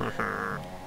Mm-hmm.